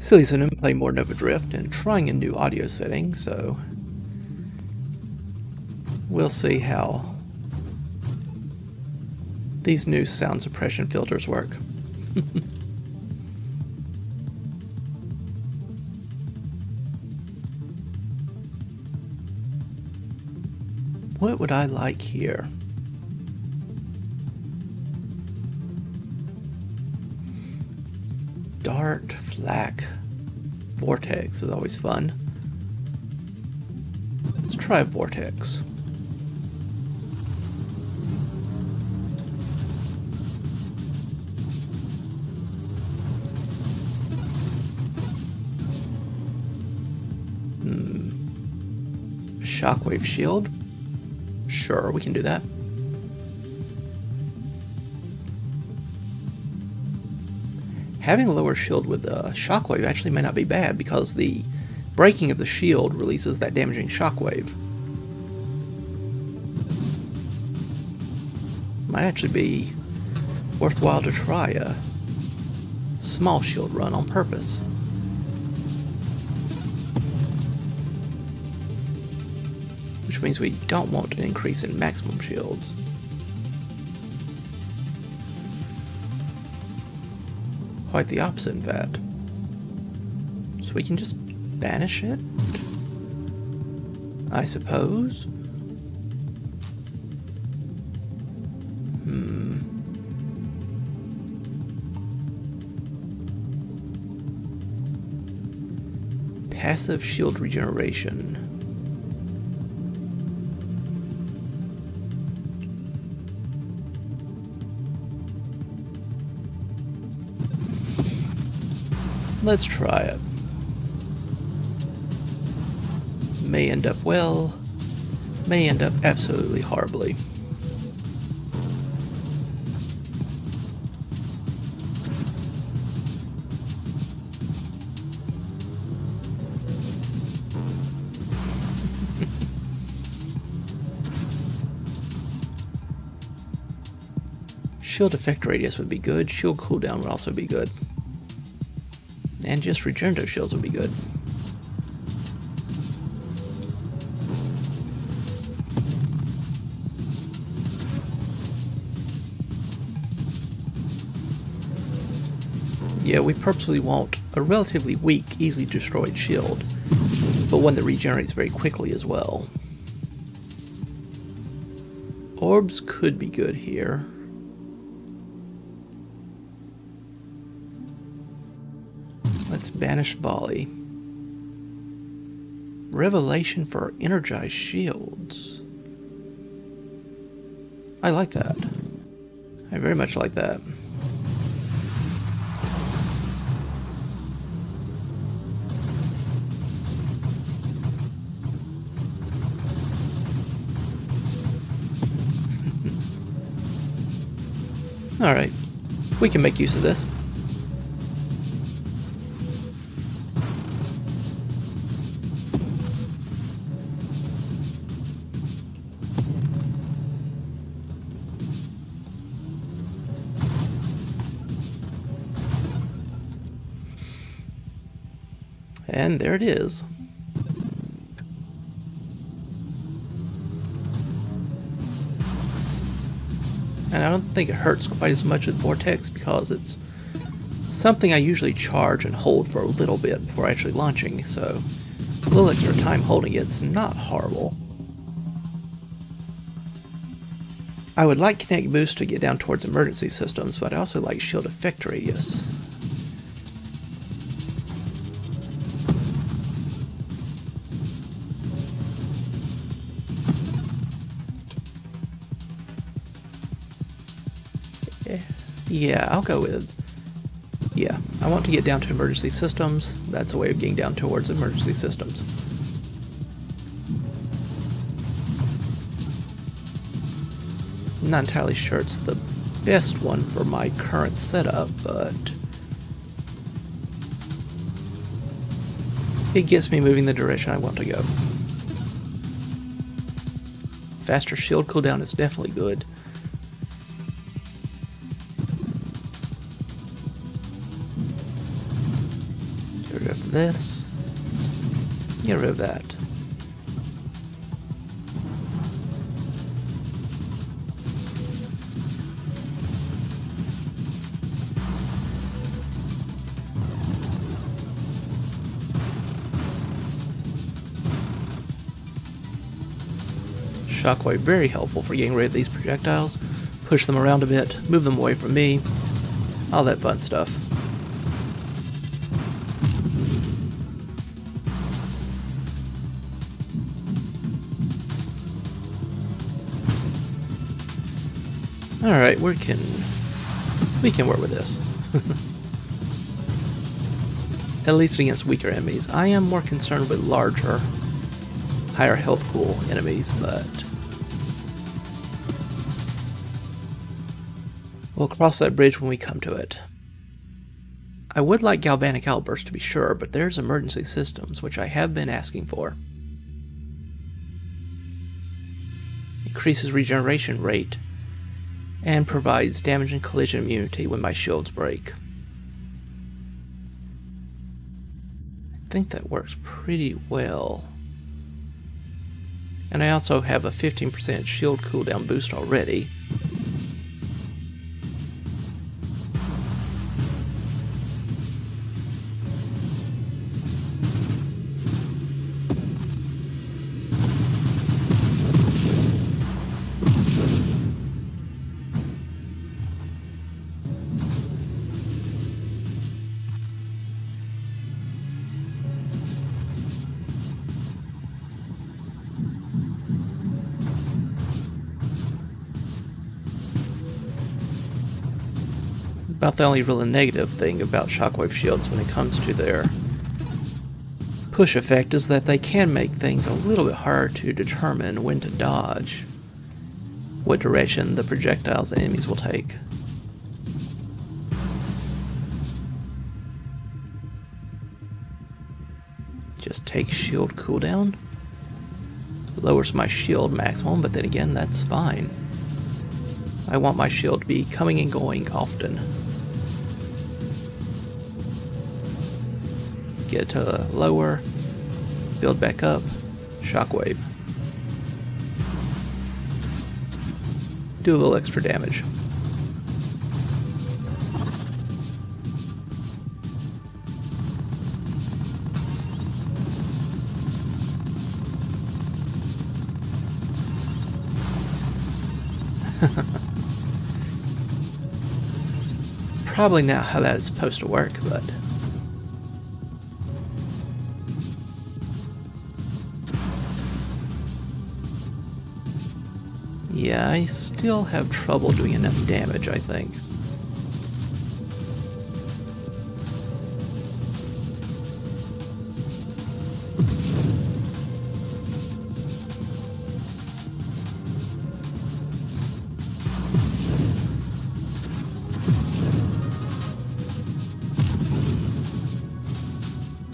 Silly and play more Nova Drift and trying a new audio setting, so we'll see how these new sound suppression filters work. what would I like here? Dart, flak, vortex is always fun. Let's try vortex. Hmm. Shockwave shield? Sure, we can do that. Having a lower shield with a shockwave actually may not be bad because the breaking of the shield releases that damaging shockwave. Might actually be worthwhile to try a small shield run on purpose. Which means we don't want an increase in maximum shields. Quite the opposite, in fact. So we can just banish it? I suppose? Hmm. Passive shield regeneration. Let's try it. May end up well, may end up absolutely horribly. Shield effect radius would be good, shield cooldown would also be good. And just Regenerative shields would be good. Yeah, we purposely want a relatively weak, easily destroyed shield, but one that regenerates very quickly as well. Orbs could be good here. Let's banish volley. Revelation for energized shields. I like that. I very much like that. Alright. We can make use of this. And there it is. And I don't think it hurts quite as much with Vortex because it's something I usually charge and hold for a little bit before actually launching, so a little extra time holding it's not horrible. I would like Kinetic Boost to get down towards emergency systems, but I also like Shield Effect Radius. Yeah, I'll go with... Yeah, I want to get down to emergency systems. That's a way of getting down towards emergency systems. Not entirely sure it's the best one for my current setup, but... It gets me moving the direction I want to go. Faster shield cooldown is definitely good. This. Get rid of that. Shockwave very helpful for getting rid of these projectiles. Push them around a bit, move them away from me, all that fun stuff. We can we can work with this. At least against weaker enemies. I am more concerned with larger, higher health pool enemies, but We'll cross that bridge when we come to it. I would like galvanic outburst to be sure, but there's emergency systems, which I have been asking for. Increases regeneration rate and provides damage and collision immunity when my shields break. I think that works pretty well. And I also have a 15% shield cooldown boost already. About the only really negative thing about shockwave shields when it comes to their push effect is that they can make things a little bit hard to determine when to dodge, what direction the projectiles and enemies will take. Just take shield cooldown. Lowers my shield maximum, but then again, that's fine. I want my shield to be coming and going often. Get to lower, build back up, shockwave. Do a little extra damage. Probably not how that is supposed to work, but Yeah, I still have trouble doing enough damage, I think.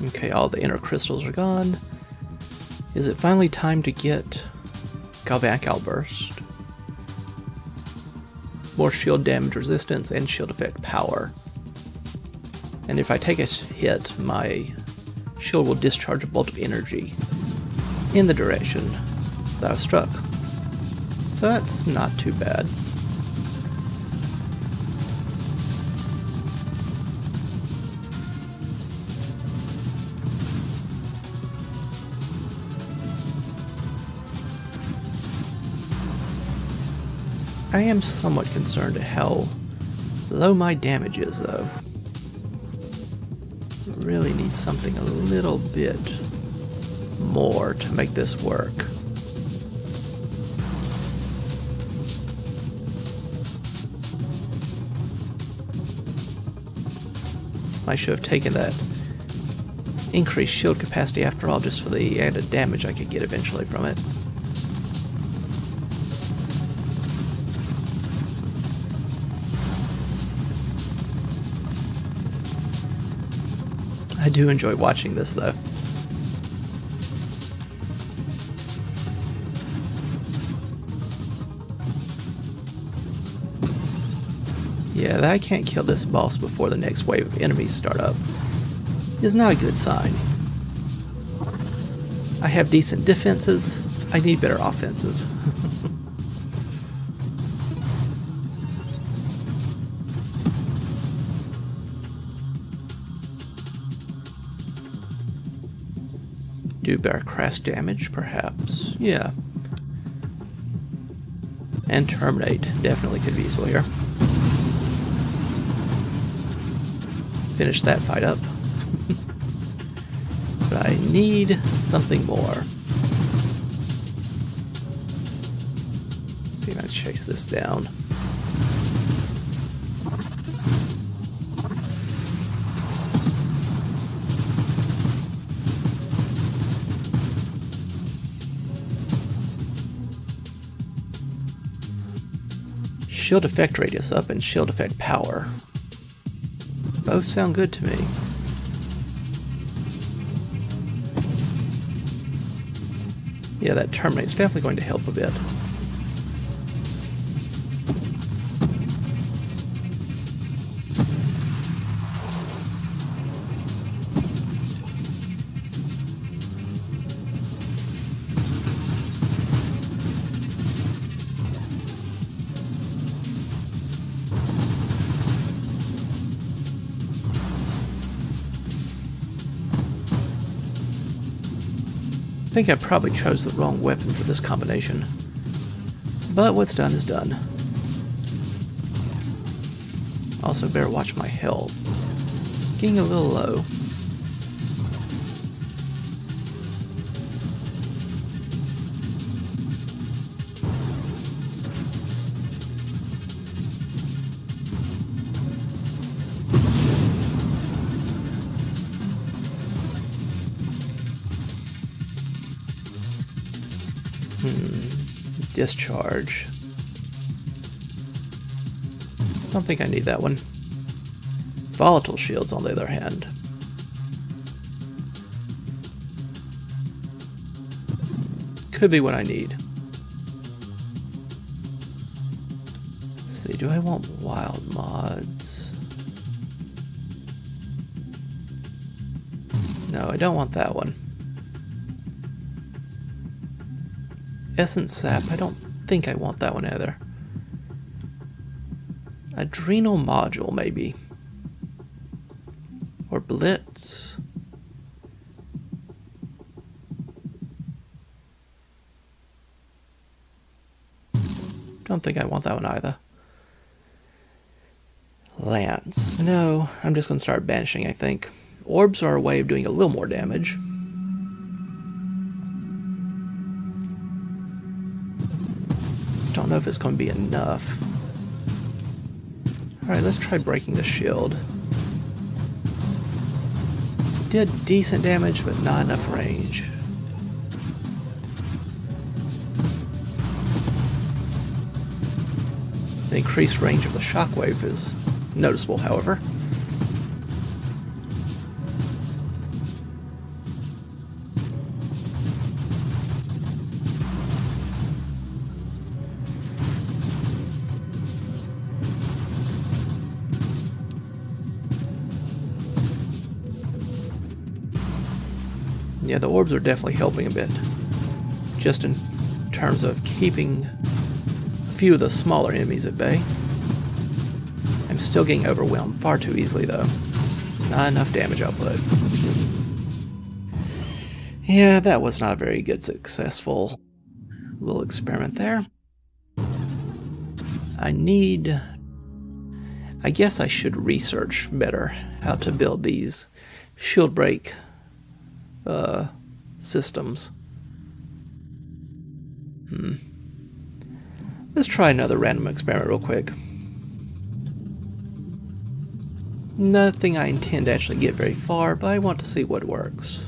Okay, all the inner crystals are gone. Is it finally time to get Galvanic Outburst? More shield damage resistance and shield effect power. And if I take a hit, my shield will discharge a bolt of energy in the direction that I was struck. So that's not too bad. I am somewhat concerned at how low my damage is, though. Really need something a little bit more to make this work. I should have taken that increased shield capacity after all, just for the added damage I could get eventually from it. I do enjoy watching this though. Yeah, that I can't kill this boss before the next wave of enemies start up. is not a good sign. I have decent defenses. I need better offenses. Do better crash damage, perhaps. Yeah. And terminate. Definitely could be useful here. Finish that fight up. but I need something more. Let's see if I chase this down. Shield effect radius up and shield effect power. Both sound good to me. Yeah, that terminate's definitely going to help a bit. Think I probably chose the wrong weapon for this combination. But what's done is done. Also better watch my health. Getting a little low. Discharge. Don't think I need that one. Volatile shields, on the other hand. Could be what I need. Let's see, do I want wild mods? No, I don't want that one. Essence Sap, I don't think I want that one either. Adrenal Module, maybe. Or Blitz. Don't think I want that one either. Lance. No, I'm just going to start banishing, I think. Orbs are a way of doing a little more damage. Don't know if it's going to be enough. Alright, let's try breaking the shield. Did decent damage, but not enough range. The increased range of the shockwave is noticeable, however. Are definitely helping a bit. Just in terms of keeping a few of the smaller enemies at bay. I'm still getting overwhelmed far too easily, though. Not enough damage output. Yeah, that was not a very good, successful little experiment there. I need... I guess I should research better how to build these shield break uh, systems. Hmm. Let's try another random experiment real quick. Nothing I intend to actually get very far, but I want to see what works.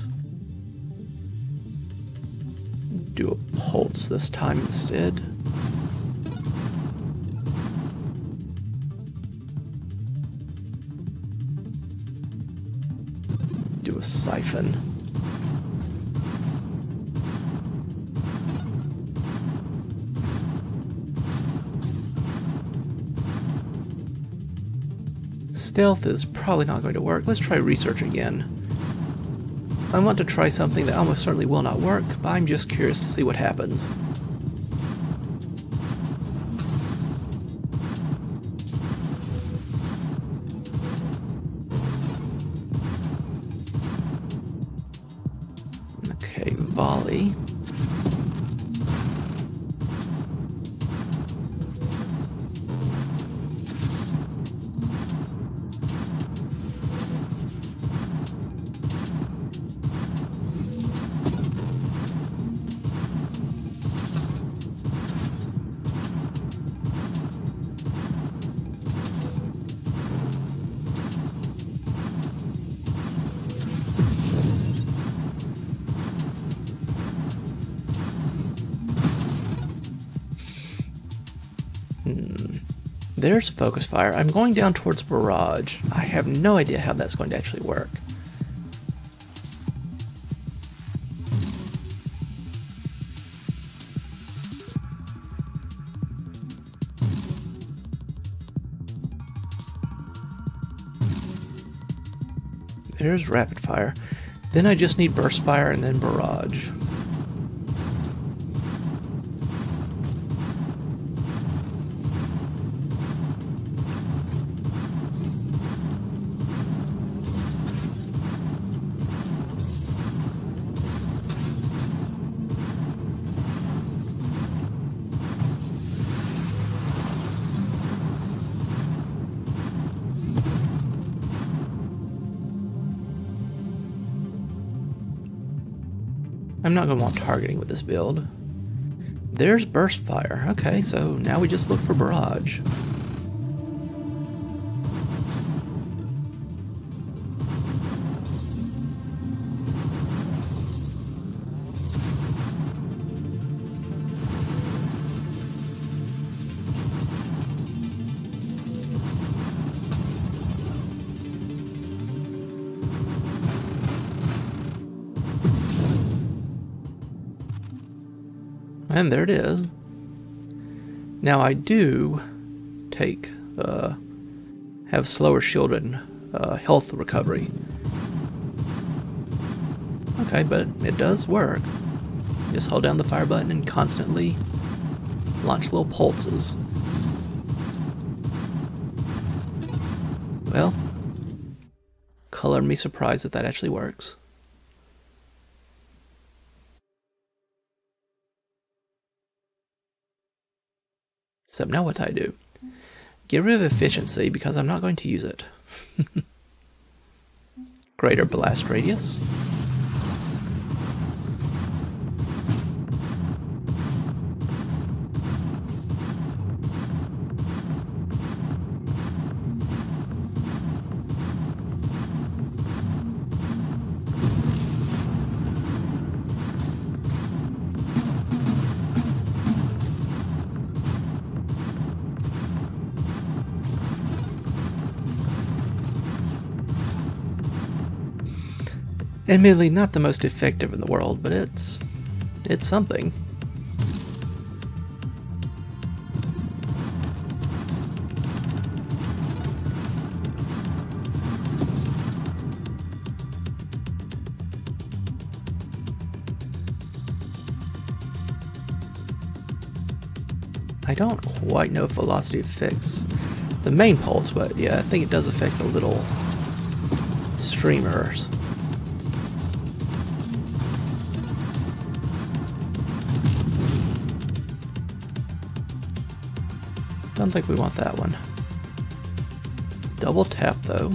Do a pulse this time instead. Do a siphon. Stealth is probably not going to work. Let's try research again. I want to try something that almost certainly will not work, but I'm just curious to see what happens. Okay, volley. There's focus fire. I'm going down towards barrage. I have no idea how that's going to actually work. There's rapid fire. Then I just need burst fire and then barrage. I'm not going to want targeting with this build. There's burst fire. Okay, so now we just look for barrage. And there it is. Now I do take, uh, have slower shield and uh, health recovery. Okay, but it does work. Just hold down the fire button and constantly launch little pulses. Well, color me surprised that that actually works. Except now what I do? Get rid of efficiency because I'm not going to use it. Greater blast radius. Admittedly, not the most effective in the world, but it's it's something. I don't quite know if velocity affects the main pulse, but yeah, I think it does affect the little streamers. Don't think we want that one. Double tap though.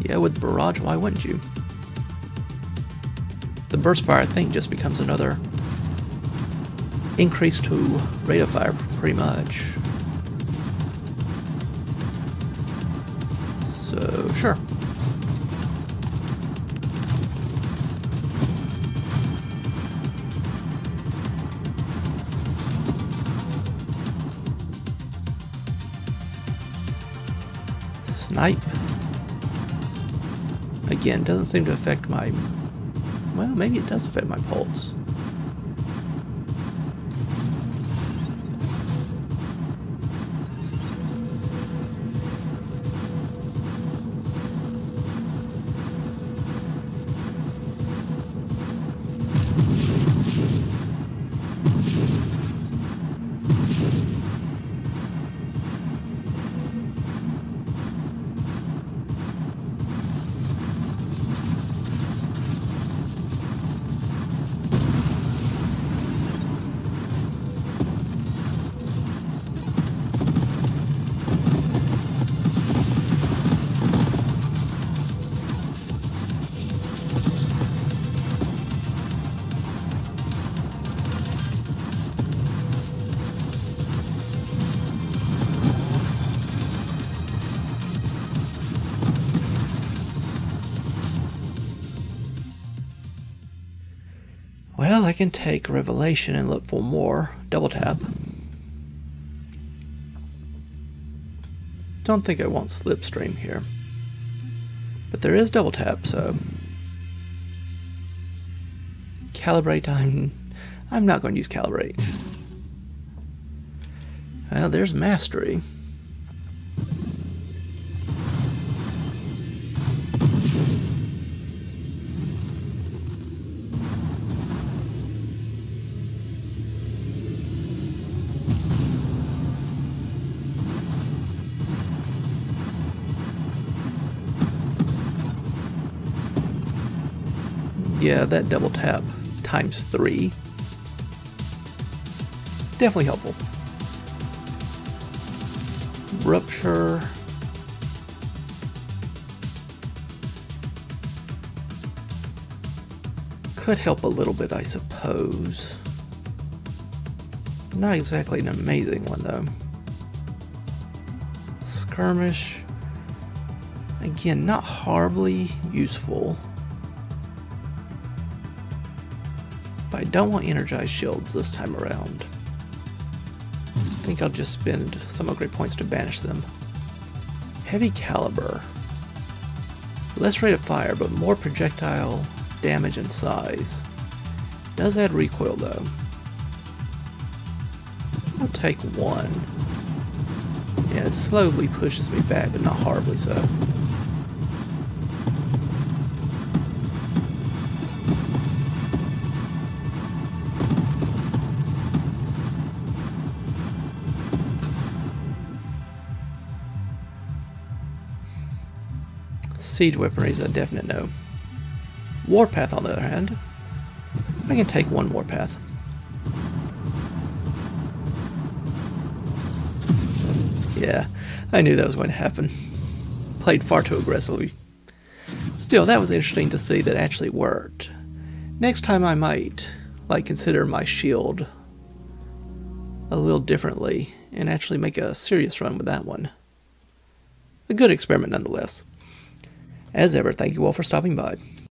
Yeah, with barrage, why wouldn't you? The burst fire, I think, just becomes another increase to rate of fire, pretty much. So, sure. Snipe. Again, doesn't seem to affect my... Well, maybe it does affect my pulse. I can take Revelation and look for more. Double tap. Don't think I want Slipstream here. But there is double tap, so... Calibrate, I'm, I'm not going to use Calibrate. Well, there's Mastery. Yeah, that double tap times three. Definitely helpful. Rupture. Could help a little bit, I suppose. Not exactly an amazing one, though. Skirmish. Again, not horribly useful. But I don't want energized shields this time around. I think I'll just spend some upgrade points to banish them. Heavy caliber. Less rate of fire, but more projectile damage and size. Does add recoil though. I'll take one. Yeah, it slowly pushes me back, but not horribly so. Siege weaponry is a definite no. Warpath, on the other hand, I can take one Warpath. Yeah, I knew that was going to happen. Played far too aggressively. Still, that was interesting to see that actually worked. Next time I might, like, consider my shield a little differently and actually make a serious run with that one. A good experiment nonetheless. As ever, thank you all for stopping by.